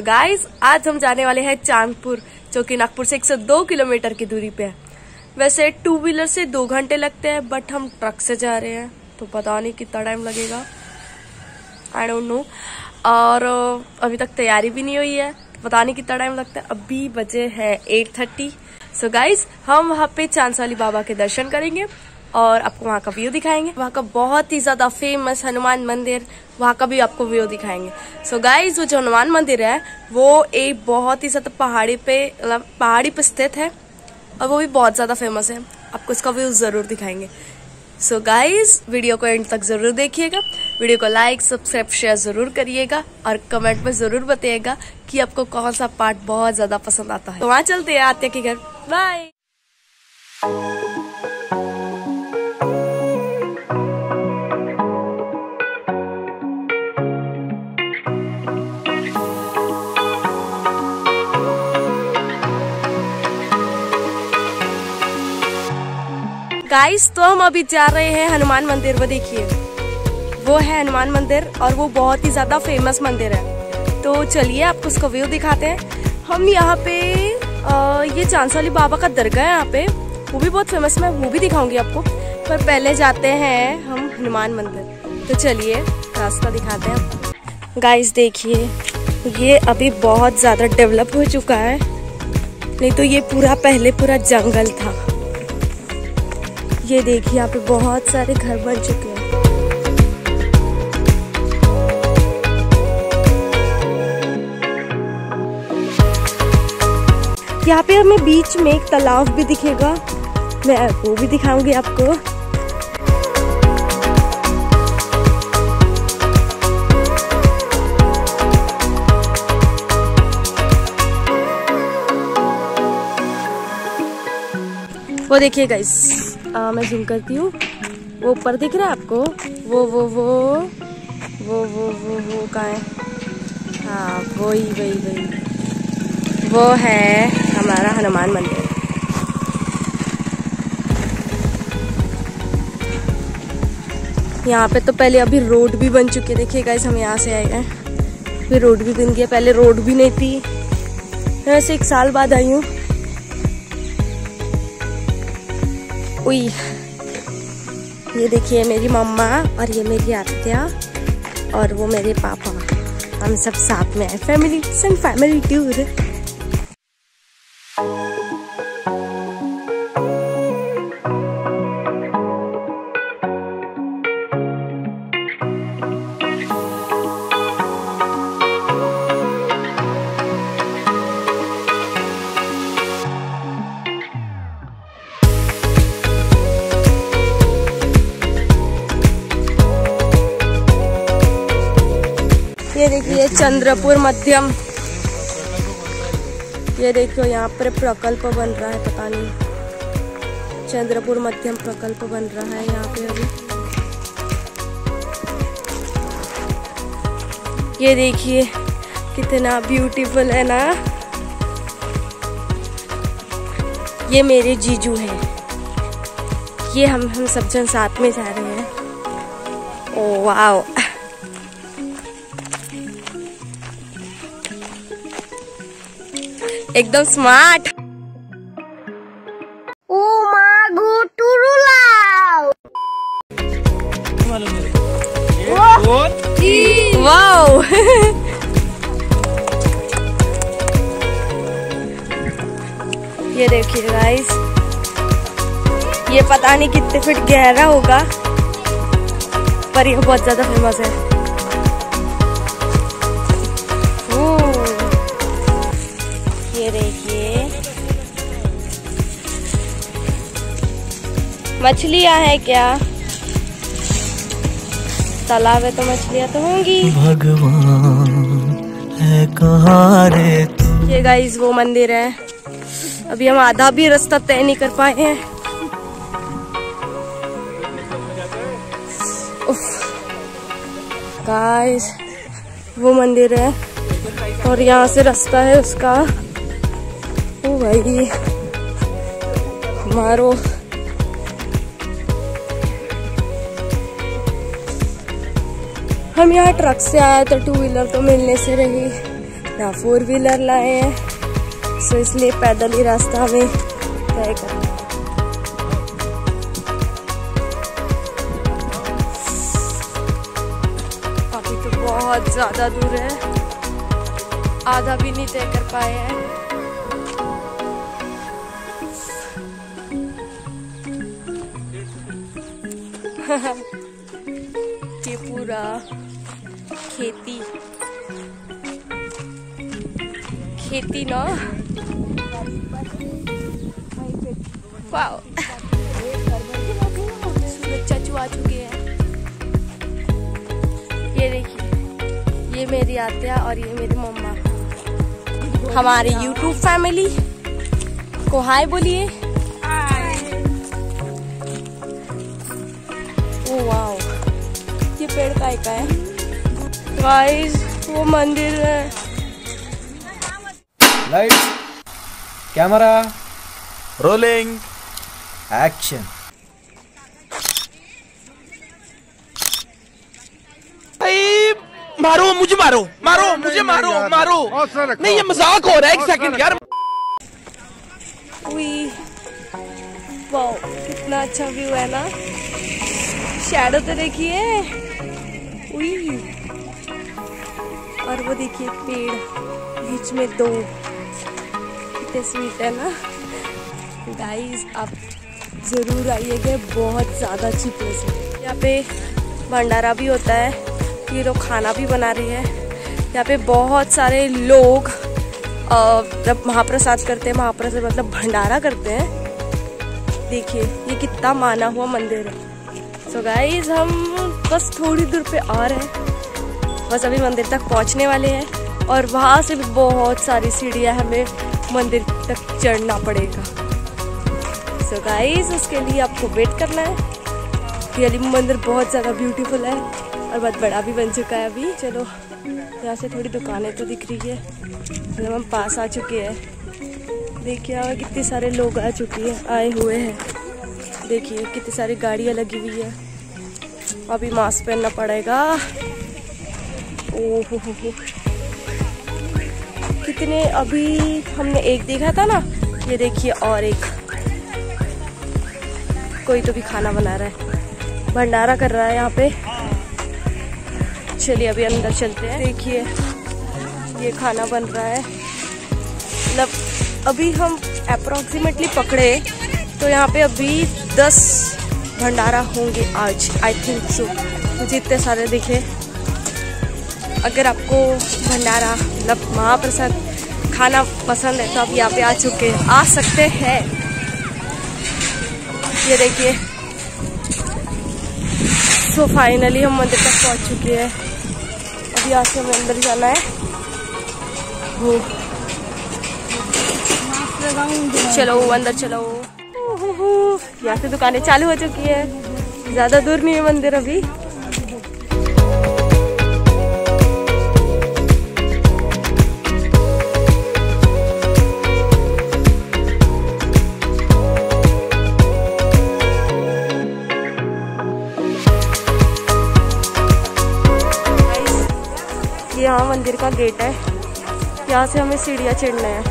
Guys आज हम जाने वाले हैं चांदपुर, जो कि नागपुर से 102 किलोमीटर की दूरी पे है। वैसे टू व्हीलर से दो घंटे लगते हैं बट हम ट्रक से जा रहे हैं तो पता नहीं कितना टाइम लगेगा। आई डोंट नो और अभी तक तैयारी भी नहीं हुई है तो पता नहीं कितना टाइम लगता है। अभी बजे है एट थर्टी सो गाइज़ हम वहाँ पे चांदसाली बाबा के दर्शन करेंगे। और आपको वहाँ का व्यू दिखाएँगे। वहाँ का बहुत ही ज़्यादा फ़ेमस हनुमान मंदिर, वहाँ का भी आपको व्यू दिखाएँगे। सो so गाइज़ वो जो हनुमान मंदिर है, वो एक बहुत ही ज़्यादा पहाड़ी पे मतलब पहाड़ी पे स्थित है और वो भी बहुत ज़्यादा फ़ेमस है। आपको इसका व्यू ज़रूर दिखाएँगे। सो so गाइज़ वीडियो को एंड तक ज़रूर देखिएगा। वीडियो को लाइक सब्सक्राइब शेयर ज़रूर करिएगा और कमेंट में ज़रूर बताइएगा कि आपको कौन सा पार्ट बहुत ज़्यादा पसंद आता है। तो वहाँ चलते हैं, आते के घर। बाय गाइस तो हम अभी जा रहे हैं हनुमान मंदिर वो देखिए। वो है हनुमान मंदिर और वो बहुत ही ज़्यादा फ़ेमस मंदिर है। तो चलिए आपको उसका व्यू दिखाते हैं। हम यहाँ पे आ, ये चांसवाली बाबा का दरगाह है यहाँ पे। वो भी बहुत फ़ेमस मैं वो भी दिखाऊँगी आपको। पर पहले जाते हैं हम हनुमान मंदिर। तो चलिए रास्ता दिखाते हैं। गाइस देखिए ये अभी बहुत ज़्यादा डेवलप हो चुका है। नहीं तो ये पूरा पहले पूरा जंगल था। ये देखिए, यहाँ पे बहुत सारे घर बन चुके हैं। यहाँ पे हमें बीच में एक तालाब भी दिखेगा। मैं वो भी दिखाऊँगी आपको। वो देखिए गाइस मैं जूम करती हूँ। वो ऊपर दिख रहा है आपको? वो वो वो वो वो वो वो का है। हाँ वही वही वही। वो है हमारा हनुमान मंदिर। यहाँ पे तो पहले अभी रोड भी बन चुकी है। देखिए गाइस हम यहाँ से आए हैं। फिर रोड भी बन गया। पहले रोड भी नहीं थी। मैं वैसे एक साल बाद आई हूँ। उई। ये देखिए मेरी मम्मा और ये मेरी आत्या और वो मेरे पापा। हम सब साथ में हैं। फैमिली फैमिली टूर चंद्रपुर मध्यम। ये देखो यहाँ पर प्रकल्प बन रहा है, पता नहीं। चंद्रपुर मध्यम प्रकल्प बन रहा है यहाँ पे अभी। ये देखिए, कितना ब्यूटीफुल है ना। ये मेरे जीजू है। ये हम हम सब जन साथ में जा रहे हैं। ओ वाओ एकदम स्मार्ट ये देखिए गाइस ये पता नहीं कितने फिट गहरा होगा पर ये बहुत ज़्यादा फ़ेमस है। देखिए। मछलियाँ है क्या? तालाब है तो मछलियाँ तो होंगी। भगवान है कहाँ रे तू? ये गाइस वो मंदिर है। अभी हम आधा भी रास्ता तय नहीं कर पाए हैं। गाइस वो मंदिर है। और यहाँ से रास्ता है उसका। ओ भाई, मारो। हम यहाँ ट्रक से आए तो टू व्हीलर तो मिलने से रही। यहाँ फोर व्हीलर लाए हैं। सो इसलिए पैदल ही रास्ता हमें तय करना है। अभी तो बहुत ज़्यादा दूर है। आधा भी नहीं तय कर पाए हैं। ये पूरा खेती। खेती ना? वाओ चाचू आ चुके हैं। ये देखिए, ये मेरी आत्या और ये मेरी मम्मा। हमारी यूट्यूब फैमिली को हाय बोलिए। पेड़ का का है। गाइस वो मंदिर है। लाइट्स कैमरा रोलिंग एक्शन मारो मुझे मारो मारो मुझे मारो मारो। नहीं ये मज़ाक हो रहा है एक सेकंड यार। वाओ कितना अच्छा व्यू है ना। शैडो तो देखिए और वो देखिए पेड़, बीच में दो। कितने स्वीट है ना। गाइस आप ज़रूर आइएगा, बहुत ज़्यादा अच्छी प्लेस है। यहाँ पे भंडारा भी होता है, ये लोग खाना भी बना रही है। यहाँ पे बहुत सारे लोग जब महाप्रसाद करते हैं, महाप्रसाद मतलब भंडारा करते हैं। देखिए, ये कितना माना हुआ मंदिर है। सो so गाइस हम बस थोड़ी दूर पे आ रहे हैं। बस अभी मंदिर तक पहुँचने वाले हैं और वहाँ से भी बहुत सारी सीढ़ियाँ हमें मंदिर तक चढ़ना पड़ेगा। सो so गाइस उसके लिए आपको वेट करना है। रियली मंदिर बहुत ज़्यादा ब्यूटीफुल है और बहुत बड़ा भी बन चुका है अभी। चलो, यहाँ से थोड़ी दुकानें तो दिख रही है। मतलब हम पास आ चुके हैं, देखिए कितने सारे लोग आ चुके हैं, आए हुए हैं। देखिए कितनी सारी गाड़ियाँ लगी हुई है। अभी मास्क पहनना पड़ेगा। ओहो कितने, अभी हमने एक देखा था ना? ये देखिए और एक। कोई तो भी खाना बना रहा है। भंडारा कर रहा है यहाँ पे। चलिए अभी अंदर चलते हैं। देखिए, ये खाना बन रहा है। मतलब अभी हम अप्रोक्सीमेटली पकड़े तो यहाँ पे अभी दस भंडारा होंगे आज आई थिंक सो मुझे इतने सारे दिखे। अगर आपको भंडारा मतलब महाप्रसाद खाना पसंद है तो आप यहाँ पे आ चुके आ सकते हैं। ये देखिए। सो फाइनली हम मंदिर तक पहुँच चुके हैं। अभी यहाँ से हमें अंदर जाना है। हो चलो, अंदर चलो। यहाँ से दुकानें चालू हो चुकी है। ज़्यादा दूर नहीं है मंदिर अभी। यहाँ मंदिर का गेट है। यहाँ से हमें सीढ़ियाँ चढ़ना है।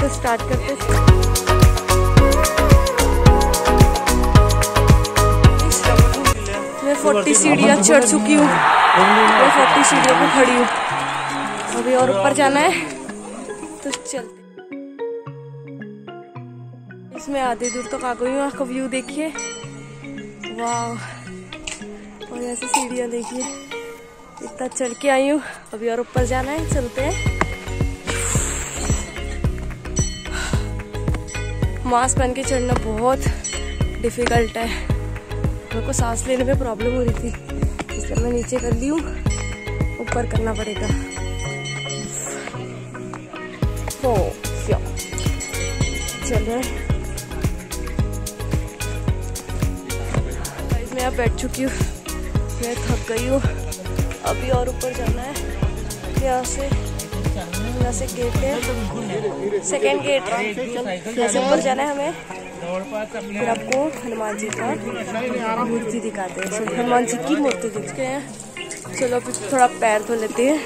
तो स्टार्ट करते हैं। फोर्टी सीढ़ियाँ चढ़ चुकी हूँ। मैं फोर्टी सीढ़ियों पे खड़ी हूँ। अभी और ऊपर जाना है तो चलते इसमें आधी दूर तक आ गई हूँ, आपका व्यू देखिए। वाह और ऐसे सीढ़ियाँ देखिए। इतना चढ़ के आई हूँ। अभी और ऊपर जाना है, चलते हैं। मास्क पहन के चढ़ना बहुत डिफ़िकल्ट है। मेरे को सांस लेने में प्रॉब्लम हो रही थी, इसलिए मैं नीचे कर ली हूँ, ऊपर करना पड़ेगा। फ्यो। चल। मैं यहाँ बैठ चुकी हूँ, मैं थक गई हूँ। अभी और ऊपर जाना है, यहाँ से यहाँ से गेट है। सेकेंड गेट यहाँ से ऊपर जाना है हमें। फिर आपको हनुमान जी का मूर्ति दिखाते हैं। हनुमान जी की मूर्ति दिखते हैं। चलो फिर थोड़ा पैर धो लेते हैं।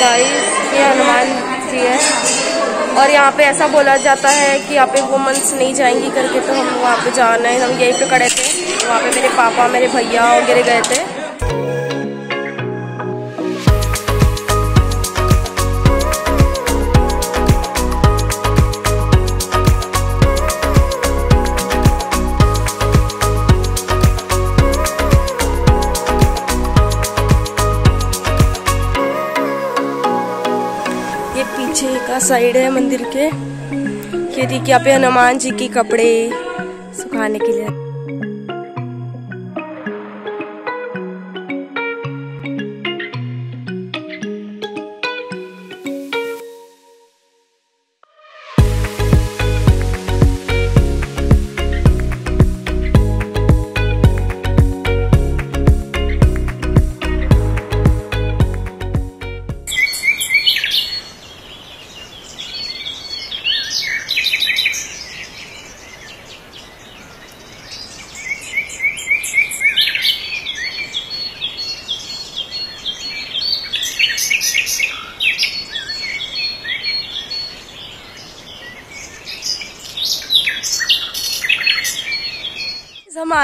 गाइस ये हनुमान जी है। और यहाँ पे ऐसा बोला जाता है कि यहाँ पे वुमन्स नहीं जाएँगी करके तो हम वहाँ पे जाना है। हम यहीं पे खड़े थे। वहाँ पे मेरे पापा, मेरे भैया वगैरह गए थे। साइड है मंदिर के। ये देखिए यहाँ पे हनुमान जी के कपड़े सुखाने के लिए।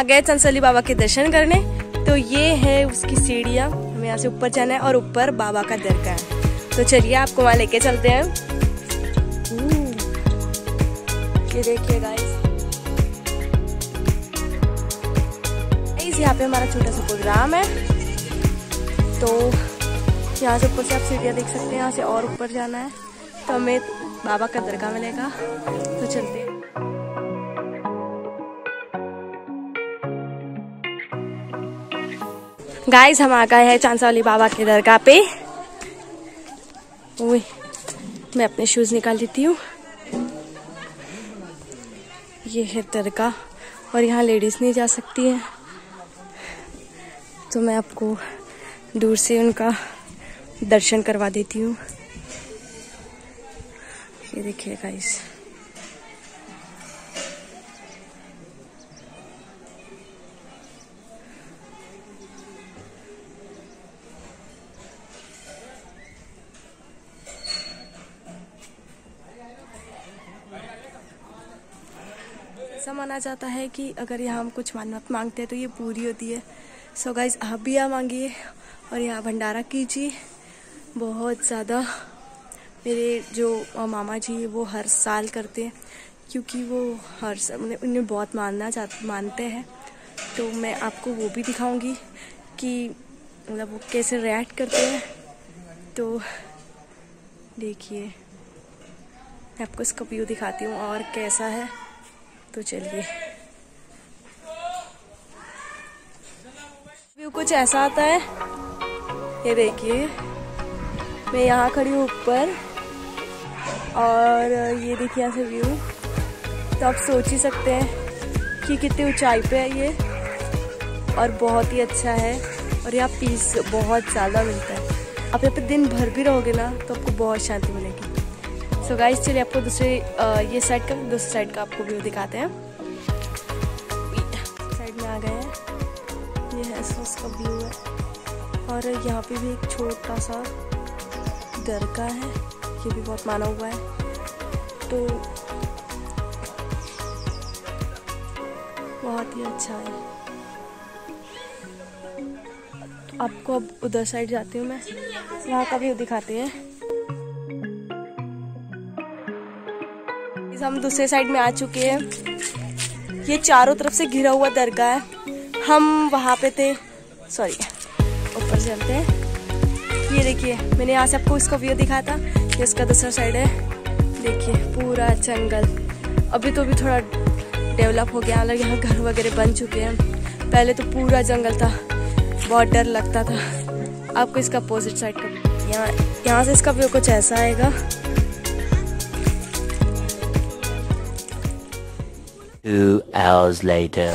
आ गए चंसली बाबा के दर्शन करने। तो ये है उसकी सीढ़ियाँ। हमें यहाँ से ऊपर जाना है और ऊपर बाबा का दरगाह है। तो चलिए आपको वहाँ लेके चलते हैं। ये देखिए गाइस यहाँ पे हमारा छोटा सा प्रोग्राम है। तो यहाँ से ऊपर से आप सीढ़ियाँ देख सकते हैं। यहाँ से और ऊपर जाना है। तो हमें बाबा का दरगाह मिलेगा। तो चलते हैं। गाइस हम आ गए हैं चांसावली बाबा के दरगाह पे। ओए, मैं अपने शूज़ निकाल लेती हूँ। ये है दरगाह, और यहाँ लेडीज़ नहीं जा सकती है। तो मैं आपको दूर से उनका दर्शन करवा देती हूँ। ये देखिए गाइस माना जाता है कि अगर यहाँ हम कुछ मन्नत मांगते हैं तो ये पूरी होती है। सो so गाइज़ आप भी यहाँ मांगिए और यहाँ भंडारा कीजिए। बहुत ज़्यादा मेरे जो मामा जी वो हर साल करते हैं, क्योंकि वो हर साल उन्हें बहुत मानना मानते हैं। तो मैं आपको वो भी दिखाऊँगी कि मतलब वो कैसे रिएक्ट करते हैं। तो देखिए, मैं आपको इसका व्यू दिखाती हूँ और कैसा है। तो चलिए। व्यू कुछ ऐसा आता है। ये देखिए। मैं यहाँ खड़ी हूँ ऊपर। और ये देखिए यहाँ से व्यू। तो आप सोच ही सकते हैं कि कितनी ऊंचाई पे है ये। और बहुत ही अच्छा है। और यहाँ पीस बहुत ज़्यादा मिलता है। आप यहाँ पे दिन भर भी रहोगे ना तो आपको बहुत शांति मिलेगी सो गाइस चलिए आपको दूसरे ये साइड का, दूसरे साइड का आपको व्यू दिखाते हैं। साइड में आ गए हैं। ये है उसका व्यू है। और यहाँ पे भी एक छोटा सा दरगाह है। ये भी बहुत माना हुआ है। तो बहुत ही अच्छा है। तो आपको अब उधर साइड जाती हूँ मैं। यहाँ का व्यू दिखाते हैं। इस हम दूसरे साइड में आ चुके हैं। ये चारों तरफ़ से घिरा हुआ दरगाह है। हम वहाँ पे थे। सॉरी ऊपर चलते हैं। ये देखिए, मैंने यहाँ से आपको इसका व्यू दिखाया था। ये इसका दूसरा साइड है। देखिए, पूरा जंगल। अभी तो भी थोड़ा डेवलप हो गया अलग यहाँ घर वगैरह बन चुके हैं। पहले तो पूरा जंगल था। बहुत डर लगता था। आपको इसका अपोजिट साइड का यहाँ यहाँ से इसका व्यू कुछ ऐसा आएगा। Two hours later.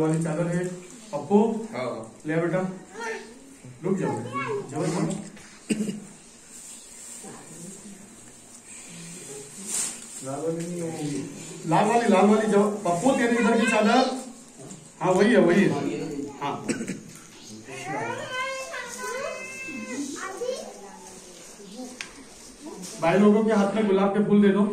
वाली चादर है। पप्पू ले बेटा। रुक जाओ। करो लाल वाली नहीं है लाल वाली लाल वाली जब पप्पू तेरे इधर की चादर हाँ वही है वही है। हाँ। भाई लोगों के हाथ में गुलाब के फूल दे दो।